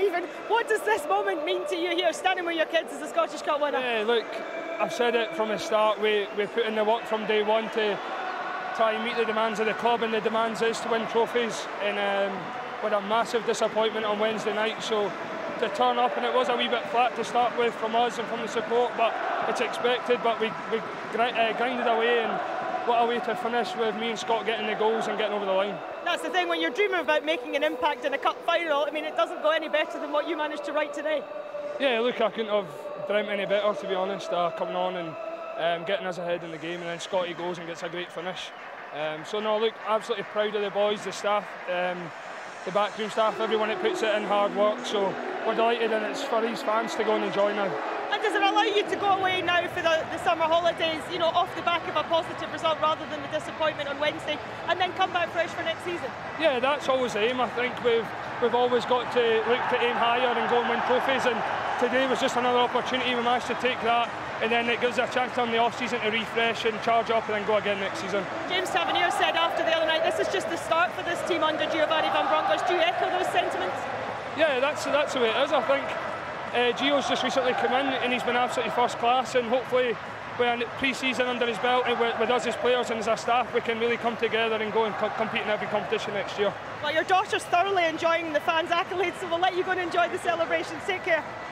even. What does this moment mean to you here, standing with your kids as a Scottish Cup winner? Yeah, look, I've said it from the start. We we put in the work from day one to try and meet the demands of the club, and the demands is to win trophies. And um, with a massive disappointment on Wednesday night, so to turn up, and it was a wee bit flat to start with from us and from the support, but it's expected. But we we uh, grinded away and what a way to finish with me and Scott getting the goals and getting over the line. That's the thing when you're dreaming about making an impact in a cup final. I mean, it doesn't go any better than what you managed to write today. Yeah, look, I couldn't have dreamt any better to be honest. Uh, coming on and um, getting us ahead in the game, and then Scotty goes and gets a great finish. Um, so no, look, absolutely proud of the boys, the staff, um, the backroom staff, everyone that puts it in hard work. So we're delighted, and it's for these fans to go and enjoy now. Does it allow you to go away now for the, the summer holidays, you know, off the back of a positive result rather than the disappointment on Wednesday, and then come back fresh for next season? Yeah, that's always the aim. I think we've we've always got to look to aim higher and go and win trophies. And today was just another opportunity. We managed to take that, and then it gives us a chance on the off season to refresh and charge up, and then go again next season. James Tavernier said after the other night, this is just the start for this team under Giovanni Van Bronckhorst. Do you echo those sentiments? Yeah, that's that's the way it is. I think uh, Gio's just recently come in and he's been absolutely first class, and hopefully with pre-season under his belt and with, with, us as players and as a staff, we can really come together and go and co compete in every competition next year. Well, your daughter's thoroughly enjoying the fans' accolades, so we'll let you go and enjoy the celebrations. Take care.